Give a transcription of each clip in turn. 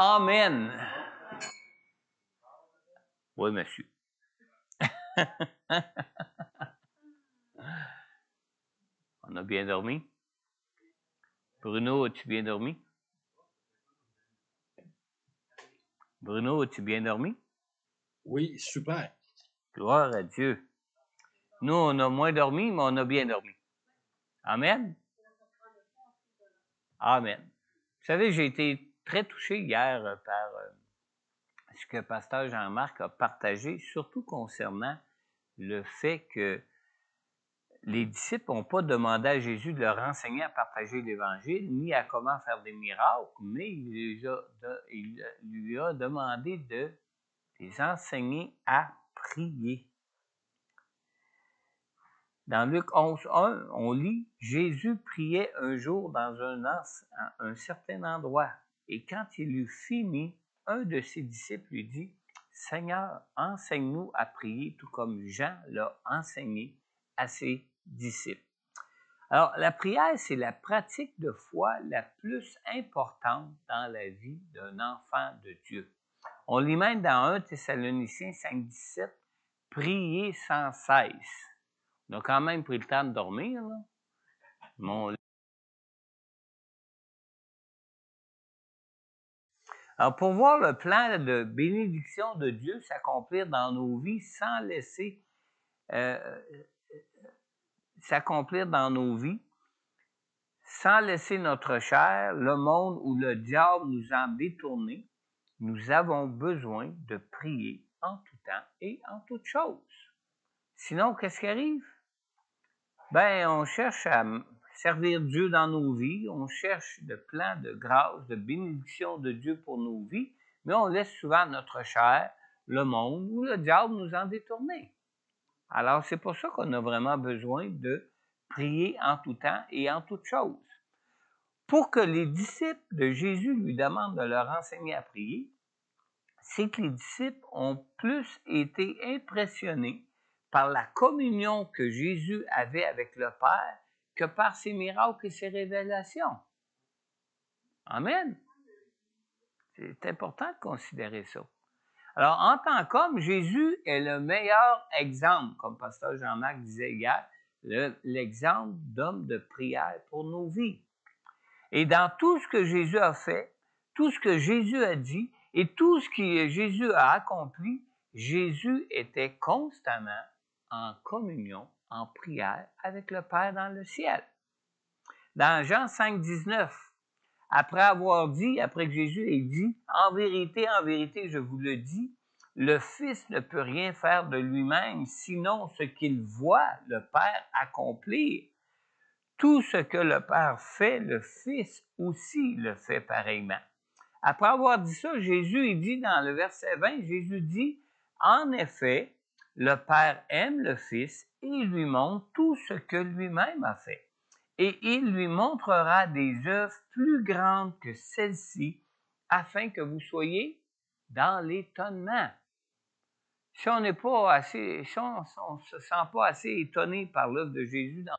Amen. Oui, monsieur. On a bien dormi? Bruno, as-tu bien dormi? Bruno, as-tu bien dormi? Oui, super. Gloire à Dieu. Nous, on a moins dormi, mais on a bien dormi. Amen? Amen. Vous savez, j'ai été très touché hier euh, par euh, ce que Pasteur Jean-Marc a partagé, surtout concernant le fait que les disciples n'ont pas demandé à Jésus de leur enseigner à partager l'Évangile, ni à comment faire des miracles, mais il, lui a demandé de les enseigner à prier. Dans Luc 11, 1, on lit Jésus priait un jour dans un, un certain endroit, et quand il eut fini, un de ses disciples lui dit Seigneur, enseigne-nous à prier tout comme Jean l'a enseigné à ses disciples. Alors, la prière, c'est la pratique de foi la plus importante dans la vie d'un enfant de Dieu. On lit même dans 1 Thessaloniciens 5, 17, prier sans cesse. On a quand même pris le temps de dormir, là. Alors, pour voir le plan de bénédiction de Dieu s'accomplir dans nos vies sans laisser euh, s'accomplir dans nos vies, sans laisser notre chair, le monde ou le diable nous en détourner, nous avons besoin de prier en tout temps et en toutes choses. Sinon, qu'est-ce qui arrive? Ben, on cherche à servir Dieu dans nos vies, on cherche de plans de grâce, de bénédiction de Dieu pour nos vies, mais on laisse souvent notre chair, le monde ou le diable nous en détourner. Alors, c'est pour ça qu'on a vraiment besoin de prier en tout temps et en toutes choses. Pour que les disciples de Jésus lui demandent de leur enseigner à prier, c'est que les disciples ont plus été impressionnés par la communion que Jésus avait avec le Père que par ses miracles et ses révélations. Amen. C'est important de considérer ça. Alors, en tant qu'homme, Jésus est le meilleur exemple, comme Pasteur Jean-Marc disait hier, l'exemple d'homme de prière pour nos vies. Et dans tout ce que Jésus a fait, tout ce que Jésus a dit et tout ce que Jésus a accompli, Jésus était constamment en communion en prière avec le Père dans le ciel. Dans Jean 5, 19, après avoir dit, après que Jésus ait dit, en vérité, en vérité, je vous le dis, le Fils ne peut rien faire de lui-même, sinon ce qu'il voit le Père accomplir. Tout ce que le Père fait, le Fils aussi le fait pareillement. Après avoir dit ça, Jésus il dit dans le verset 20, Jésus dit, en effet, le Père aime le Fils et lui montre tout ce que lui-même a fait. Et il lui montrera des œuvres plus grandes que celles-ci, afin que vous soyez dans l'étonnement. Si on n'est pas assez, on ne se sent pas assez étonné par l'œuvre de Jésus dans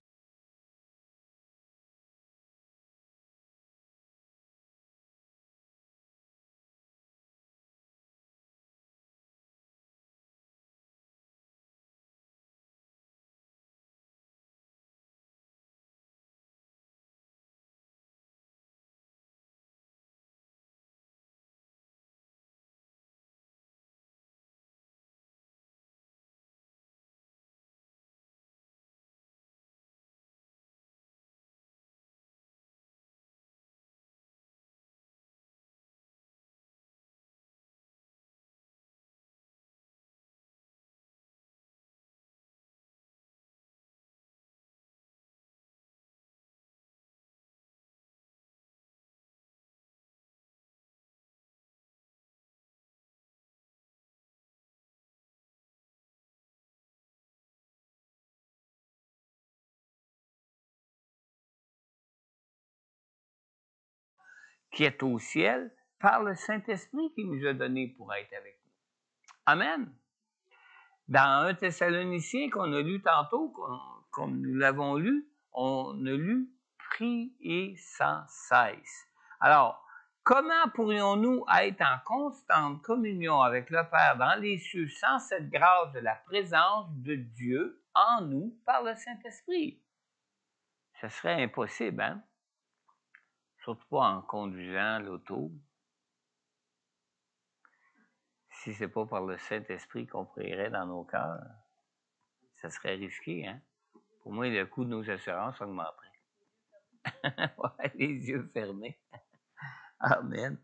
qui est au ciel par le Saint-Esprit qui nous a donné pour être avec nous. Amen. Dans un Thessaloniciens qu'on a lu tantôt, comme nous l'avons lu, on a lu prier sans cesse. Alors, Comment pourrions-nous être en constante communion avec le Père dans les cieux sans cette grâce de la présence de Dieu en nous par le Saint-Esprit? Ce serait impossible, hein? Surtout pas en conduisant l'auto. Si ce n'est pas par le Saint-Esprit qu'on prierait dans nos cœurs, ça serait risqué, hein? Pour moi, le coût de nos assurances augmenterait. les yeux fermés. Amen.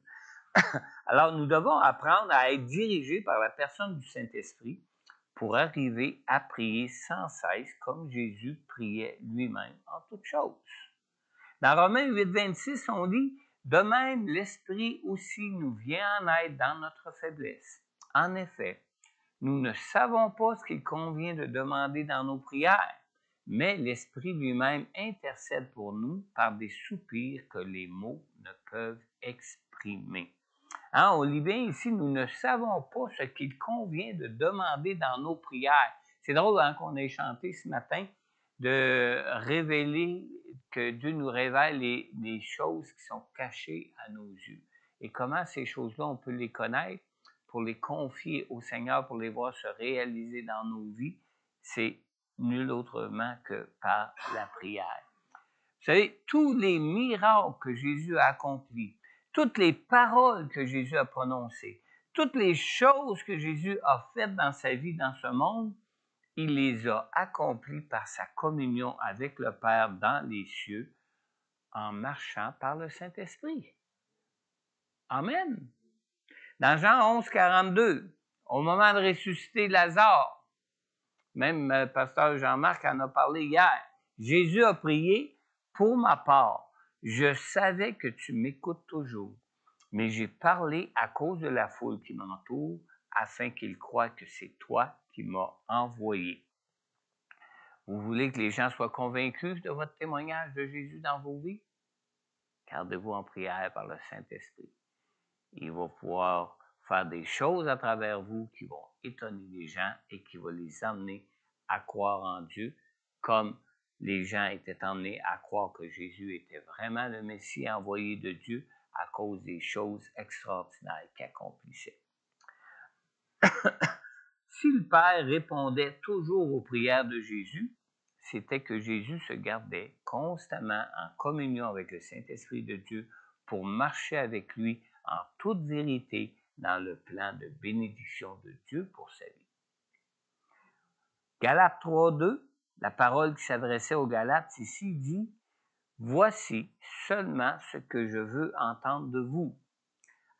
Alors, nous devons apprendre à être dirigés par la personne du Saint-Esprit pour arriver à prier sans cesse comme Jésus priait lui-même en toutes choses. Dans Romains 8, 26, on dit De même, l'Esprit aussi nous vient en aide dans notre faiblesse. En effet, nous ne savons pas ce qu'il convient de demander dans nos prières, mais l'Esprit lui-même intercède pour nous par des soupirs que les mots ne peuvent exprimer. Hein, on lit bien ici, nous ne savons pas ce qu'il convient de demander dans nos prières. C'est drôle hein, qu'on ait chanté ce matin de révéler, que Dieu nous révèle les, les choses qui sont cachées à nos yeux. Et comment ces choses-là, on peut les connaître? Pour les confier au Seigneur, pour les voir se réaliser dans nos vies, c'est nul autrement que par la prière. Vous savez, tous les miracles que Jésus a accomplis, toutes les paroles que Jésus a prononcées, toutes les choses que Jésus a faites dans sa vie, dans ce monde, il les a accomplies par sa communion avec le Père dans les cieux en marchant par le Saint-Esprit. Amen. Dans Jean 11, 42, au moment de ressusciter Lazare, même le euh, pasteur Jean-Marc en a parlé hier. Jésus a prié pour ma part. Je savais que tu m'écoutes toujours, mais j'ai parlé à cause de la foule qui m'entoure, afin qu'ils croient que c'est toi qui m'as envoyé. Vous voulez que les gens soient convaincus de votre témoignage de Jésus dans vos vies? Gardez-vous en prière par le Saint-Esprit. Il va pouvoir faire des choses à travers vous qui vont étonner les gens et qui vont les amener à croire en Dieu, comme les gens étaient emmenés à croire que Jésus était vraiment le Messie envoyé de Dieu à cause des choses extraordinaires qu'il accomplissait. si le Père répondait toujours aux prières de Jésus, c'était que Jésus se gardait constamment en communion avec le Saint-Esprit de Dieu pour marcher avec lui en toute vérité dans le plan de bénédiction de Dieu pour sa vie. Galates 3.2, la parole qui s'adressait aux Galates ici dit, Voici seulement ce que je veux entendre de vous.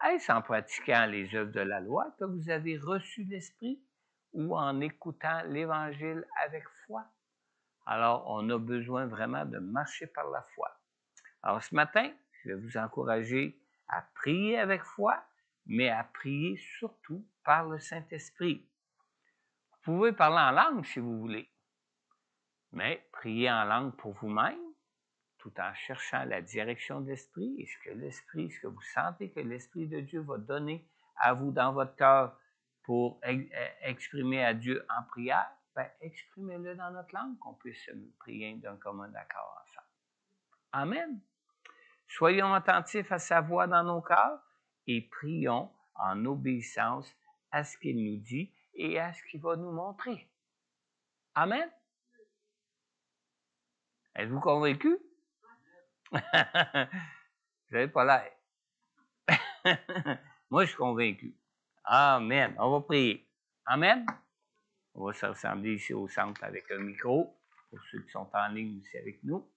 Est-ce en pratiquant les œuvres de la loi que vous avez reçu l'Esprit? Ou en écoutant l'Évangile avec foi? Alors, on a besoin vraiment de marcher par la foi. Alors, ce matin, je vais vous encourager à prier avec foi, mais à prier surtout par le Saint-Esprit. Vous pouvez parler en langue si vous voulez, mais priez en langue pour vous-même, tout en cherchant la direction de l'Esprit et ce que l'Esprit, ce que vous sentez que l'Esprit de Dieu va donner à vous dans votre cœur pour e-, e-, exprimer à Dieu en prière, ben, exprimez-le dans notre langue, qu'on puisse prier d'un commun accord ensemble. Amen. Soyons attentifs à sa voix dans nos cœurs et prions en obéissance à ce qu'il nous dit et à ce qu'il va nous montrer. Amen. Êtes-vous convaincu? Vous n'avez pas l'air. Moi, je suis convaincu. Amen. On va prier. Amen. On va se rassembler ici au centre avec un micro pour ceux qui sont en ligne aussi avec nous.